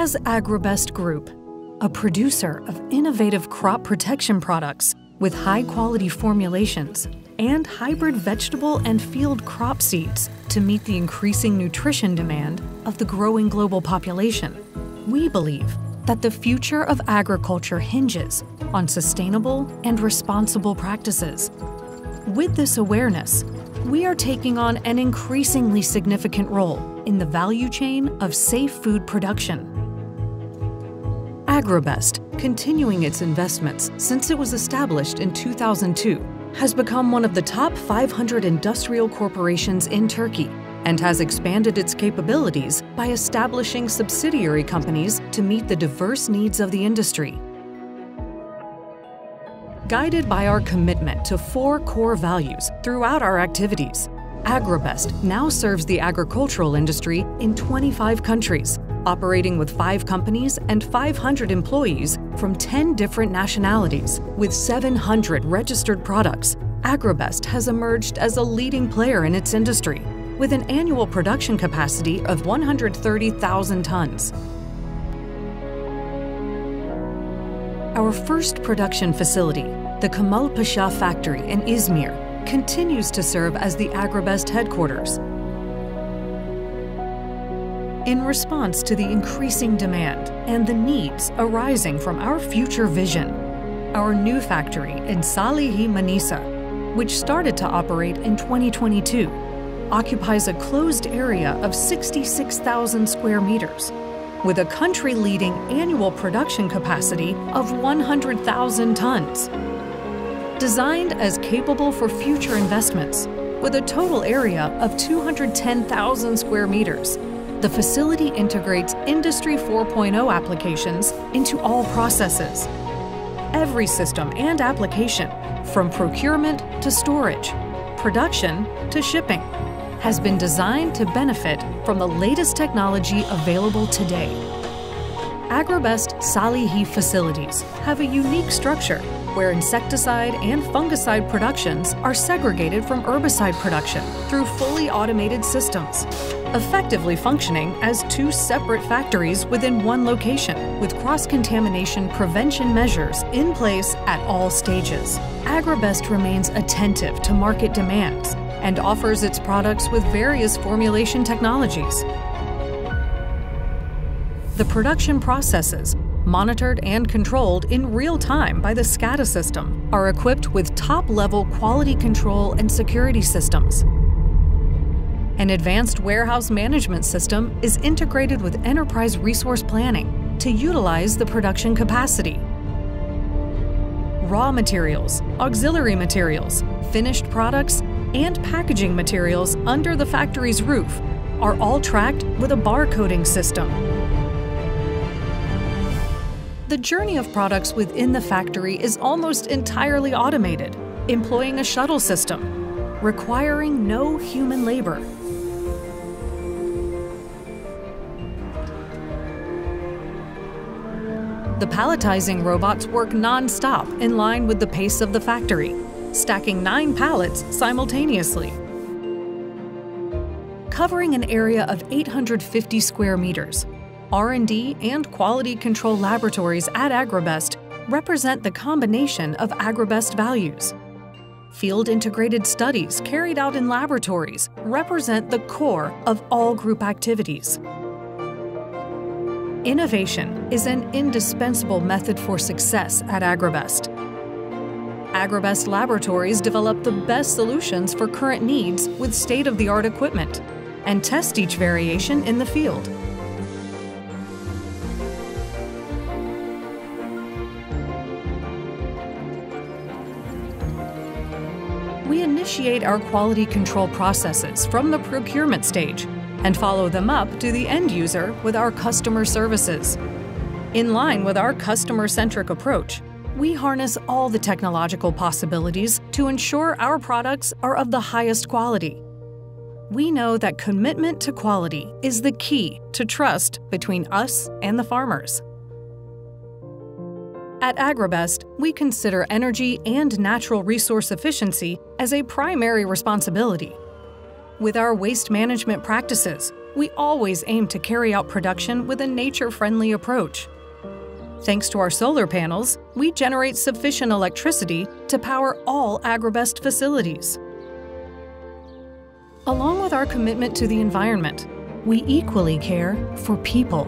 As Agrobest Group, a producer of innovative crop protection products with high quality formulations and hybrid vegetable and field crop seeds to meet the increasing nutrition demand of the growing global population, we believe that the future of agriculture hinges on sustainable and responsible practices. With this awareness, we are taking on an increasingly significant role in the value chain of safe food production. Agrobest, continuing its investments since it was established in 2002, has become one of the top 500 industrial corporations in Turkey and has expanded its capabilities by establishing subsidiary companies to meet the diverse needs of the industry. Guided by our commitment to four core values throughout our activities, Agrobest now serves the agricultural industry in 25 countries, operating with five companies and 500 employees from 10 different nationalities. With 700 registered products, Agrobest has emerged as a leading player in its industry, with an annual production capacity of 130,000 tons. Our first production facility, the Kemalpaşa factory in Izmir, continues to serve as the Agrobest headquarters. In response to the increasing demand and the needs arising from our future vision, our new factory in Salihi, Manisa, which started to operate in 2022, occupies a closed area of 66,000 square meters with a country leading annual production capacity of 100,000 tons designed as capable for future investments. With a total area of 210,000 square meters, the facility integrates Industry 4.0 applications into all processes. Every system and application, from procurement to storage, production to shipping, has been designed to benefit from the latest technology available today. Agrobest Salihi facilities have a unique structure where insecticide and fungicide productions are segregated from herbicide production through fully automated systems, effectively functioning as two separate factories within one location with cross contamination prevention measures in place at all stages. Agrobest remains attentive to market demands and offers its products with various formulation technologies. The production processes monitored and controlled in real time by the SCADA system, are equipped with top level quality control and security systems. An advanced warehouse management system is integrated with enterprise resource planning to utilize the production capacity. Raw materials, auxiliary materials, finished products, and packaging materials under the factory's roof are all tracked with a barcoding system the journey of products within the factory is almost entirely automated, employing a shuttle system, requiring no human labor. The palletizing robots work non-stop in line with the pace of the factory, stacking nine pallets simultaneously. Covering an area of 850 square meters, R&D and quality control laboratories at Agrobest represent the combination of Agrobest values. Field integrated studies carried out in laboratories represent the core of all group activities. Innovation is an indispensable method for success at Agrobest. Agrobest laboratories develop the best solutions for current needs with state-of-the-art equipment and test each variation in the field. we initiate our quality control processes from the procurement stage and follow them up to the end user with our customer services. In line with our customer centric approach, we harness all the technological possibilities to ensure our products are of the highest quality. We know that commitment to quality is the key to trust between us and the farmers. At Agrobest, we consider energy and natural resource efficiency as a primary responsibility. With our waste management practices, we always aim to carry out production with a nature friendly approach. Thanks to our solar panels, we generate sufficient electricity to power all Agrobest facilities. Along with our commitment to the environment, we equally care for people.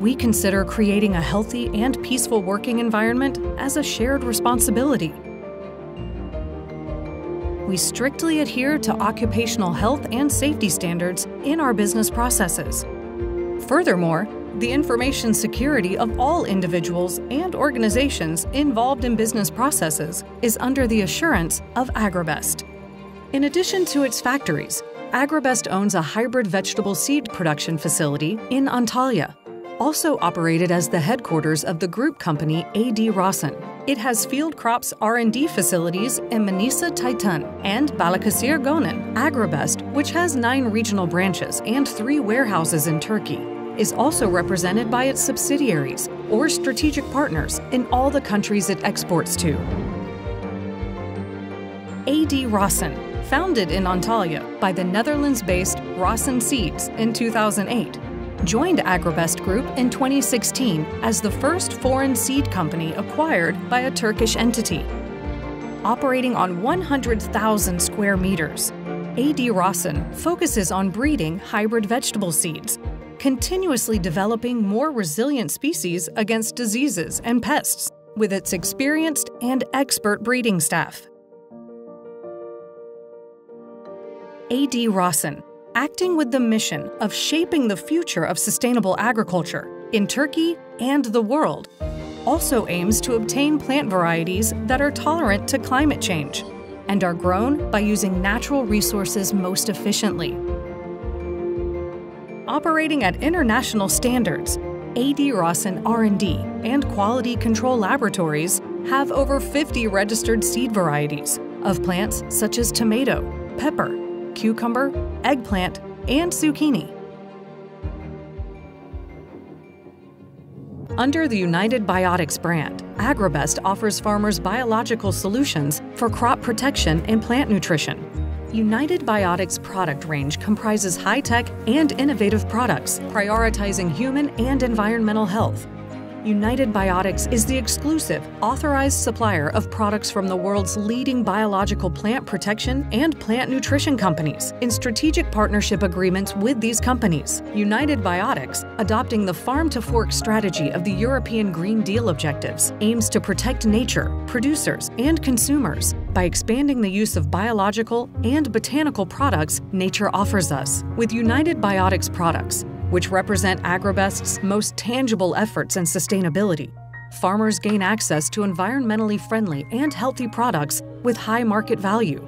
We consider creating a healthy and peaceful working environment as a shared responsibility. We strictly adhere to occupational health and safety standards in our business processes. Furthermore, the information security of all individuals and organizations involved in business processes is under the assurance of Agrobest. In addition to its factories, Agrobest owns a hybrid vegetable seed production facility in Antalya, also operated as the headquarters of the group company A.D. Rawson. It has field crops R&D facilities in Manisa Titan and Balıkesir Gönen. Agrobest, which has nine regional branches and three warehouses in Turkey, is also represented by its subsidiaries or strategic partners in all the countries it exports to. A.D. Rawson, founded in Antalya by the Netherlands-based Rawson Seeds in 2008, joined Agrobest Group in 2016 as the first foreign seed company acquired by a Turkish entity. Operating on 100,000 square meters, AD Rawson focuses on breeding hybrid vegetable seeds continuously developing more resilient species against diseases and pests with its experienced and expert breeding staff. A.D. Rawson, acting with the mission of shaping the future of sustainable agriculture in Turkey and the world, also aims to obtain plant varieties that are tolerant to climate change and are grown by using natural resources most efficiently operating at international standards. AD Rawson R&D and quality control laboratories have over 50 registered seed varieties of plants such as tomato, pepper, cucumber, eggplant, and zucchini. Under the United Biotics brand, Agrobest offers farmers biological solutions for crop protection and plant nutrition United Biotics product range comprises high-tech and innovative products, prioritizing human and environmental health. United Biotics is the exclusive, authorized supplier of products from the world's leading biological plant protection and plant nutrition companies in strategic partnership agreements with these companies. United Biotics, adopting the farm to fork strategy of the European Green Deal objectives, aims to protect nature, producers, and consumers by expanding the use of biological and botanical products nature offers us. With United Biotics products, which represent Agrobest's most tangible efforts in sustainability. Farmers gain access to environmentally friendly and healthy products with high market value.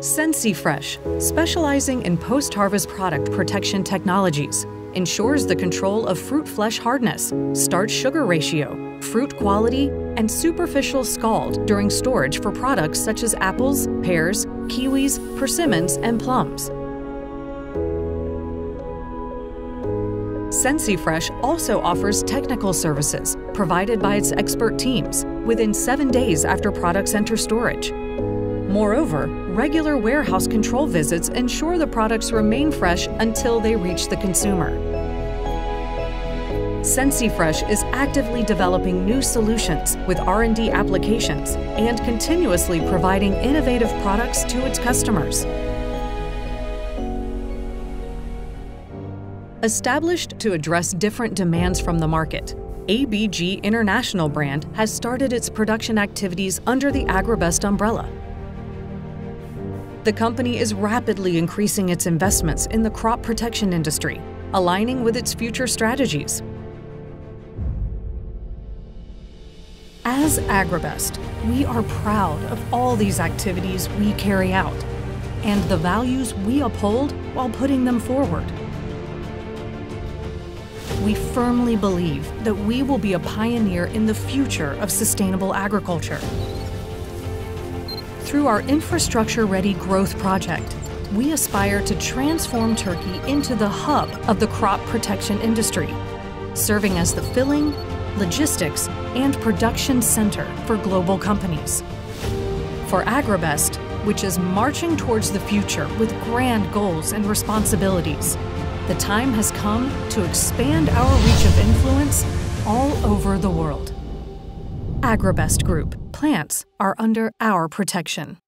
SensiFresh, specializing in post-harvest product protection technologies, ensures the control of fruit flesh hardness, starch sugar ratio, fruit quality, and superficial scald during storage for products such as apples, pears, kiwis, persimmons, and plums. SensiFresh also offers technical services provided by its expert teams within seven days after products enter storage. Moreover, regular warehouse control visits ensure the products remain fresh until they reach the consumer. SensiFresh is actively developing new solutions with R&D applications and continuously providing innovative products to its customers. Established to address different demands from the market, ABG International brand has started its production activities under the Agrobest umbrella. The company is rapidly increasing its investments in the crop protection industry, aligning with its future strategies. As Agrobest, we are proud of all these activities we carry out and the values we uphold while putting them forward we firmly believe that we will be a pioneer in the future of sustainable agriculture. Through our infrastructure-ready growth project, we aspire to transform Turkey into the hub of the crop protection industry, serving as the filling, logistics, and production center for global companies. For Agrobest, which is marching towards the future with grand goals and responsibilities. The time has come to expand our reach of influence all over the world. Agrobest Group plants are under our protection.